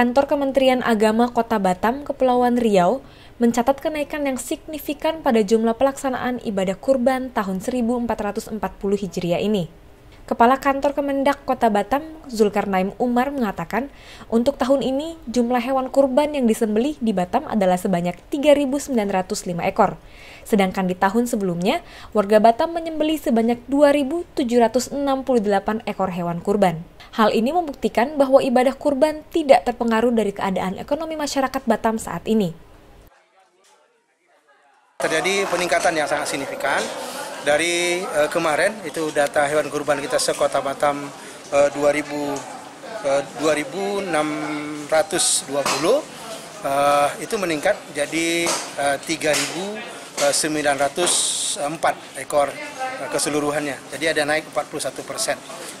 Kantor Kementerian Agama Kota Batam, Kepulauan Riau, mencatat kenaikan yang signifikan pada jumlah pelaksanaan ibadah kurban tahun 1440 Hijriah ini. Kepala Kantor Kemendak Kota Batam, Zulkarnaim Umar mengatakan, untuk tahun ini jumlah hewan kurban yang disembelih di Batam adalah sebanyak 3.905 ekor. Sedangkan di tahun sebelumnya, warga Batam menyembelih sebanyak 2.768 ekor hewan kurban. Hal ini membuktikan bahwa ibadah kurban tidak terpengaruh dari keadaan ekonomi masyarakat Batam saat ini. Terjadi peningkatan yang sangat signifikan dari uh, kemarin itu data hewan kurban kita sekota Batam uh, 2000 uh, 2620 uh, itu meningkat jadi uh, 3904 ekor uh, keseluruhannya. Jadi ada naik 41 persen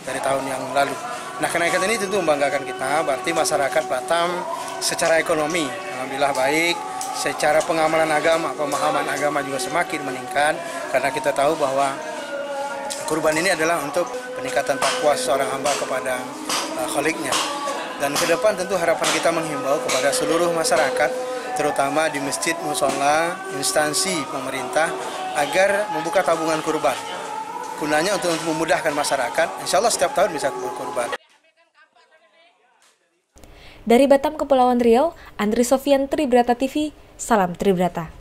dari tahun yang lalu. Nah kenaikan ini tentu membanggakan kita, berarti masyarakat Batam secara ekonomi alhamdulillah baik, secara pengamalan agama, pemahaman agama juga semakin meningkat karena kita tahu bahwa kurban ini adalah untuk peningkatan takwa seorang hamba kepada uh, khaliknya. Dan ke depan tentu harapan kita menghimbau kepada seluruh masyarakat, terutama di masjid, musola, instansi pemerintah, agar membuka tabungan kurban. Gunanya untuk memudahkan masyarakat, insya Allah setiap tahun bisa kurban. Dari Batam, Kepulauan Riau, Andri Sofian Tribrata TV, Salam Tribrata.